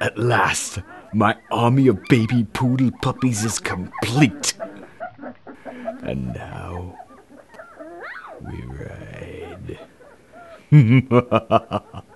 At last, my army of baby poodle puppies is complete. And now we ride.